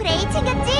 프레이 챙겼지?